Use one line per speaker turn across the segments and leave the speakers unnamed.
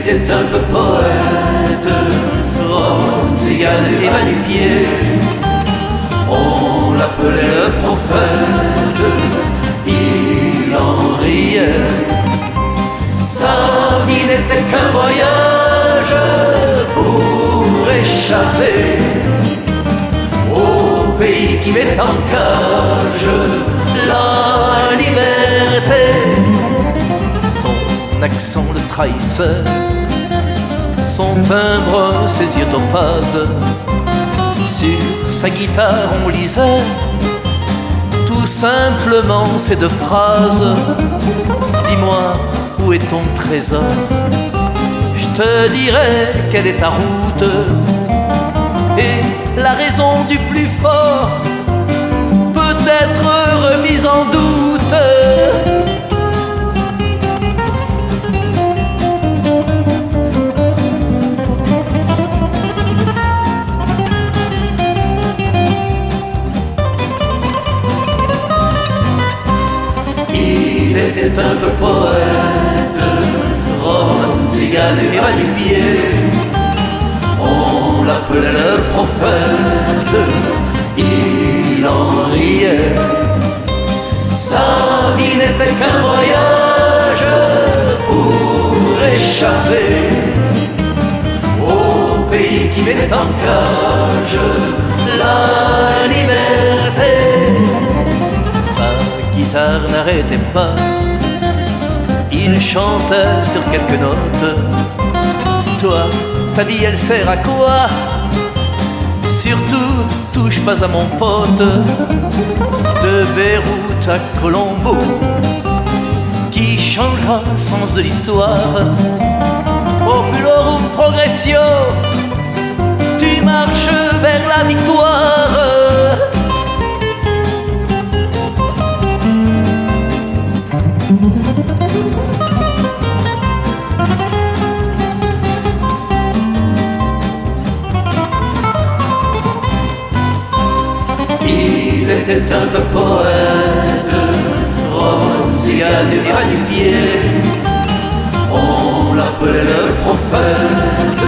Était un peu poète, cigane et pied On l'appelait le prophète, il en riait. Sa vie n'était qu'un voyage pour échapper au pays qui met en cage la liberté.
Son accent le trahissait, son timbre, ses yeux topazes. Sur sa guitare, on lisait tout simplement ces deux phrases. Dis-moi, où est ton trésor? Je te dirai quelle est ta route et la raison du plus fort
était un peu poète, Ron, cigane et pied On l'appelait le prophète, il en riait. Sa vie n'était qu'un voyage pour échapper au pays qui met en cage la liberté.
Guitare n'arrêtait pas, il chantait sur quelques notes. Toi, ta vie elle sert à quoi? Surtout, touche pas à mon pote de Beyrouth à Colombo qui changera le sens de l'histoire. Populorum progressio, tu marches vers la victoire.
Était un peu poète, Ron, cigane et pied On l'appelait le prophète,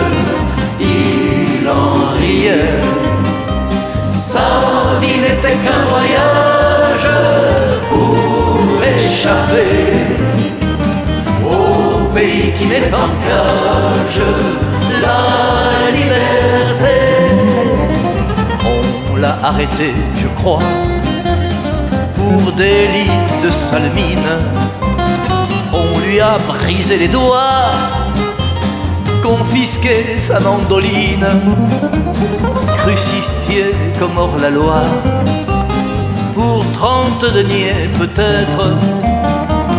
il en riait. Sa vie n'était qu'un voyage pour échapper au pays qui met en cage la liberté.
L'a arrêté, je crois, pour délit de salmine. On lui a brisé les doigts, confisqué sa mandoline, crucifié comme hors la loi, pour trente deniers peut-être.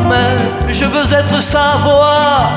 Mais je veux être sa voix,